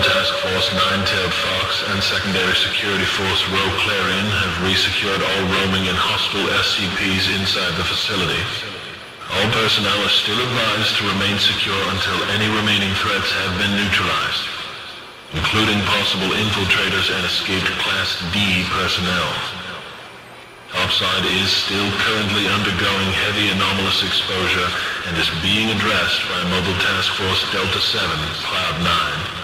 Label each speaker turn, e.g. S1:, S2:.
S1: Task Force Nine-Tailed Fox and Secondary Security Force Roe Clarion have resecured all roaming and hostile SCPs inside the facility. All personnel are still advised to remain secure until any remaining threats have been neutralized, including possible infiltrators and escaped Class D personnel. Topside is still currently undergoing heavy anomalous exposure and is being addressed by Mobile Task Force Delta 7, Cloud 9.